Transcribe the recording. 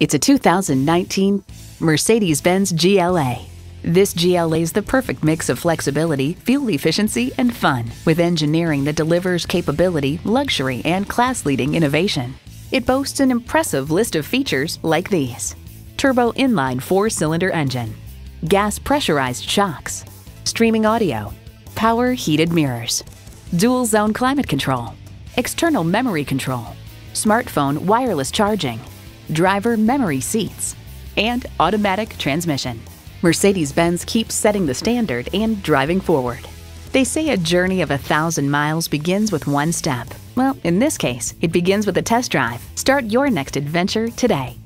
It's a 2019 Mercedes-Benz GLA. This GLA is the perfect mix of flexibility, fuel efficiency, and fun, with engineering that delivers capability, luxury, and class-leading innovation. It boasts an impressive list of features like these. Turbo inline four-cylinder engine, gas pressurized shocks, streaming audio, power heated mirrors, dual zone climate control, external memory control, smartphone wireless charging, driver memory seats, and automatic transmission. Mercedes-Benz keeps setting the standard and driving forward. They say a journey of a thousand miles begins with one step. Well, in this case, it begins with a test drive. Start your next adventure today.